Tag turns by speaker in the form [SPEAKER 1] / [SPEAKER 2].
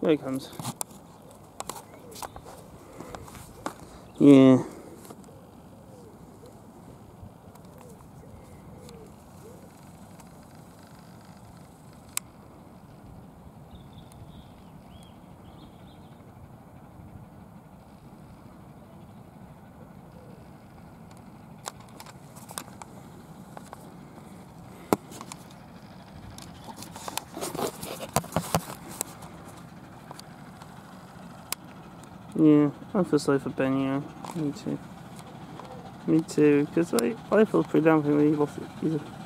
[SPEAKER 1] There he comes. Yeah. Yeah, I feel sorry for Benny. Yeah. Me too. Me too, because I, I feel predominantly lost. A